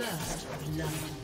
First blood.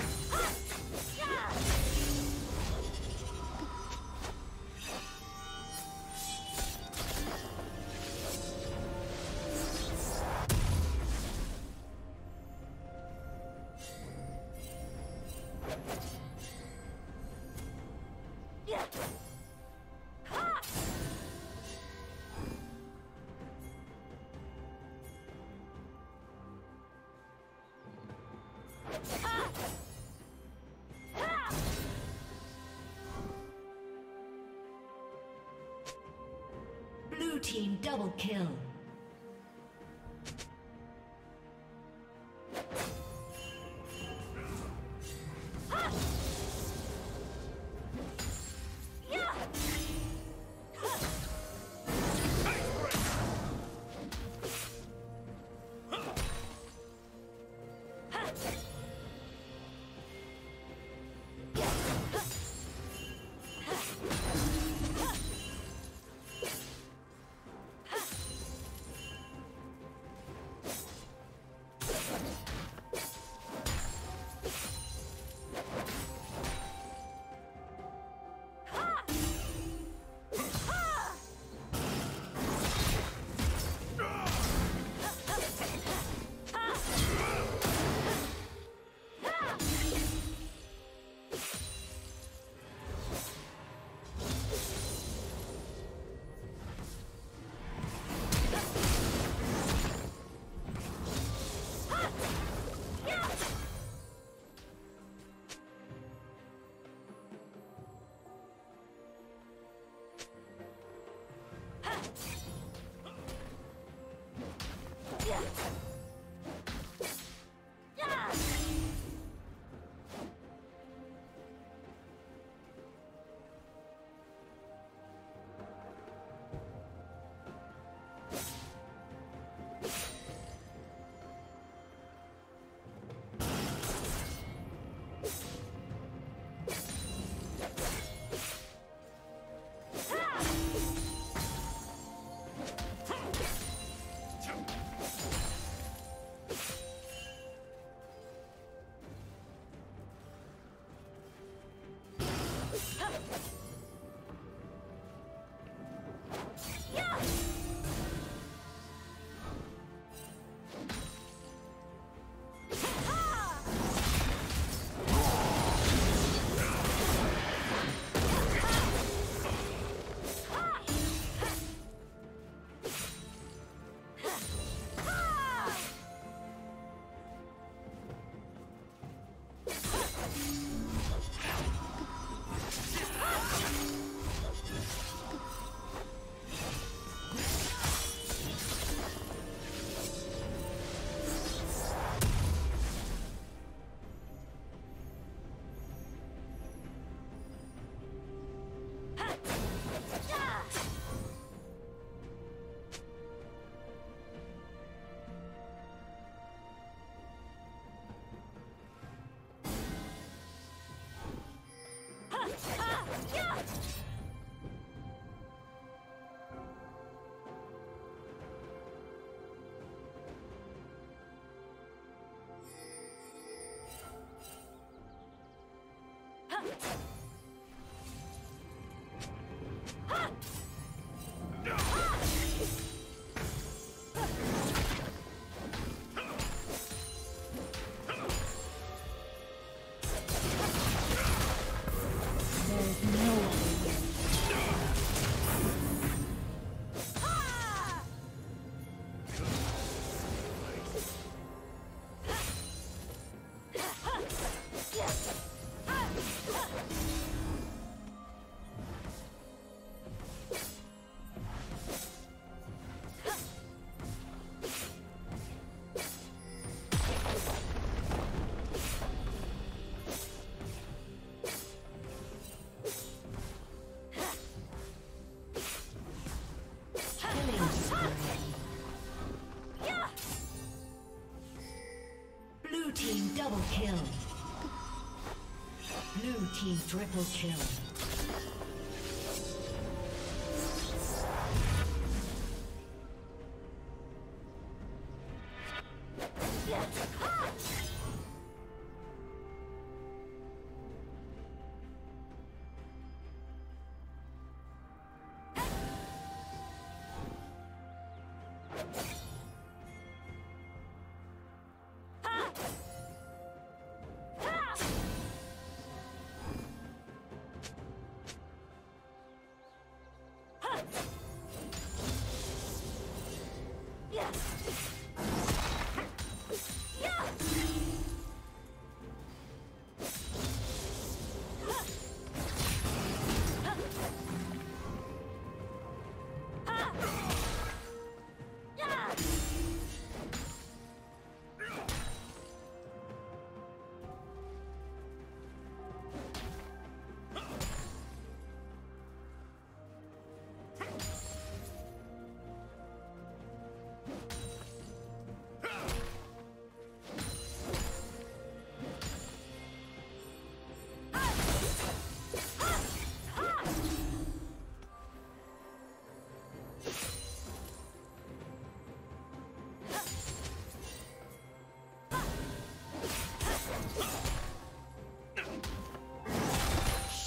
Double kill. Let's go. Double kill. Blue team triple kill.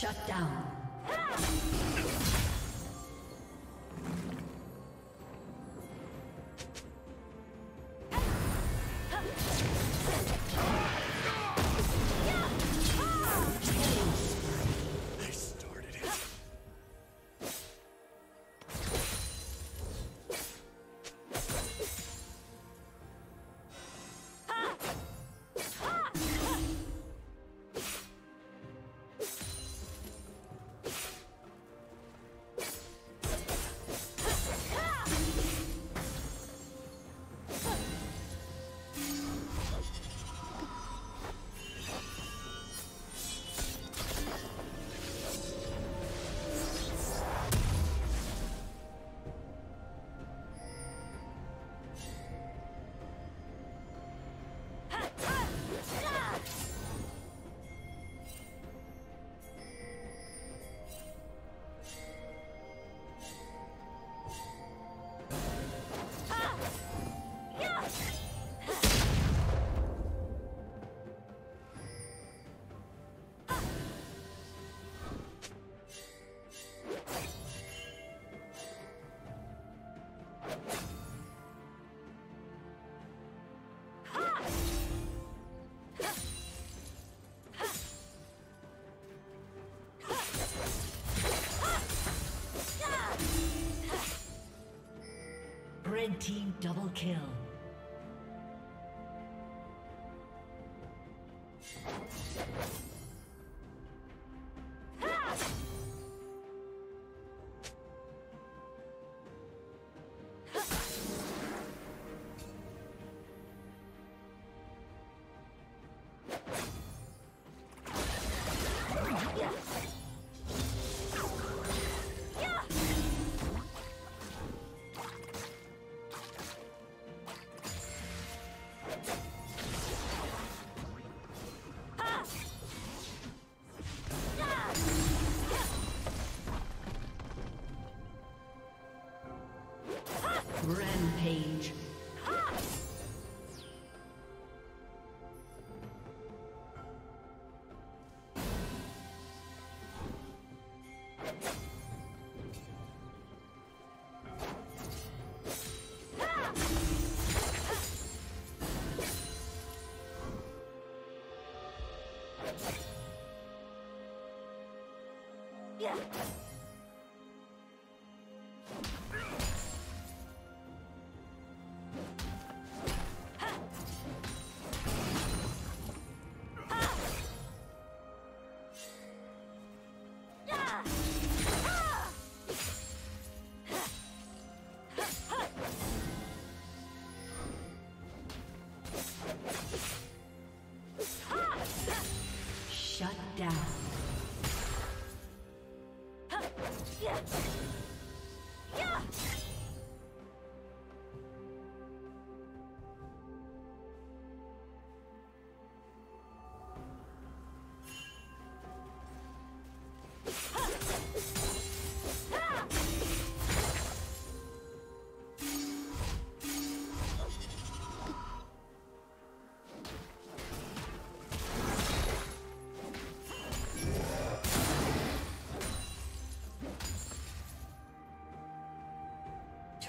Shut down. Team double kill. Yeah.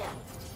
Yeah.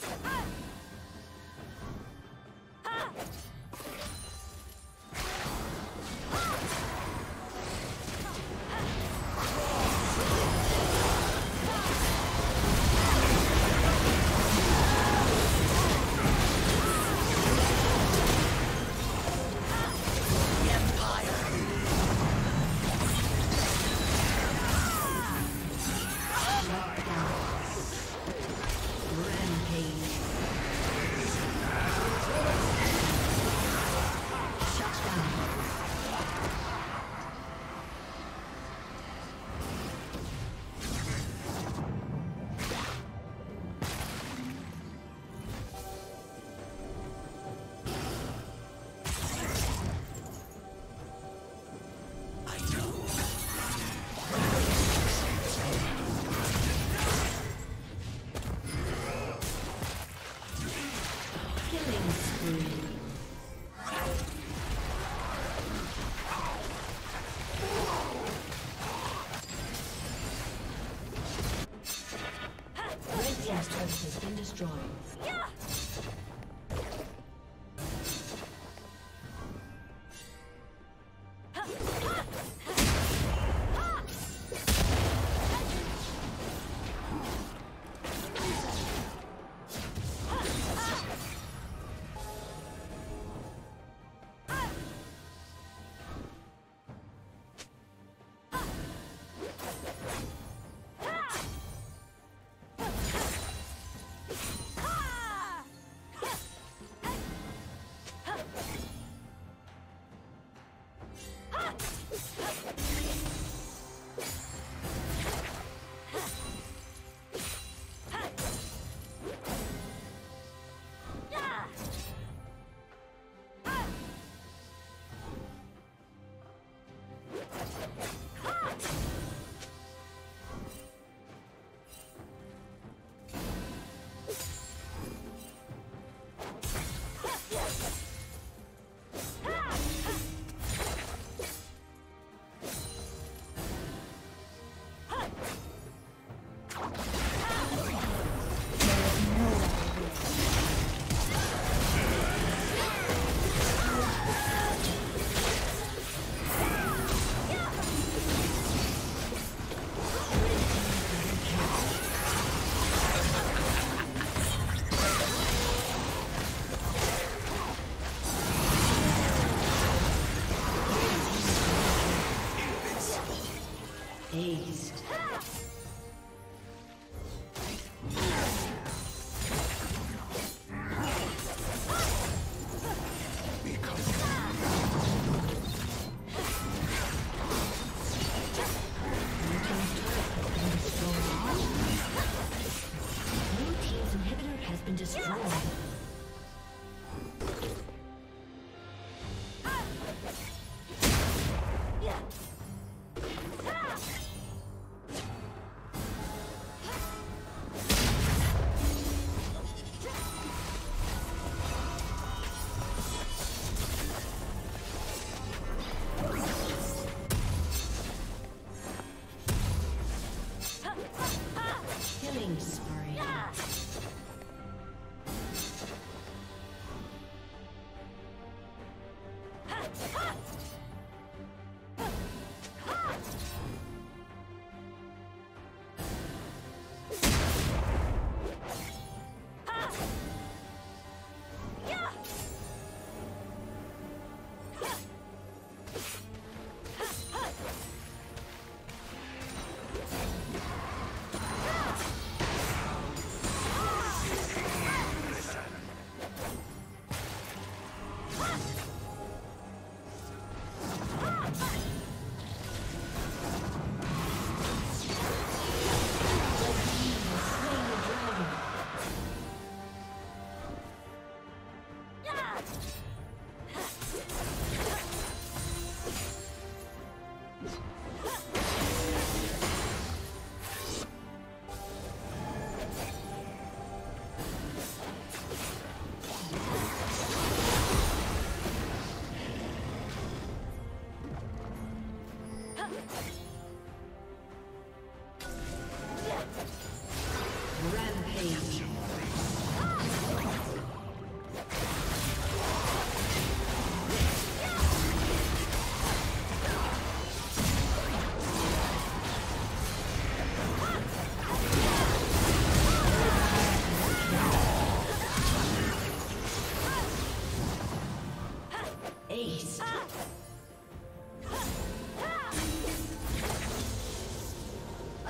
Ah! Destroyed.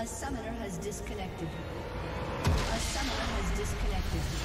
A summoner has disconnected. A summoner has disconnected.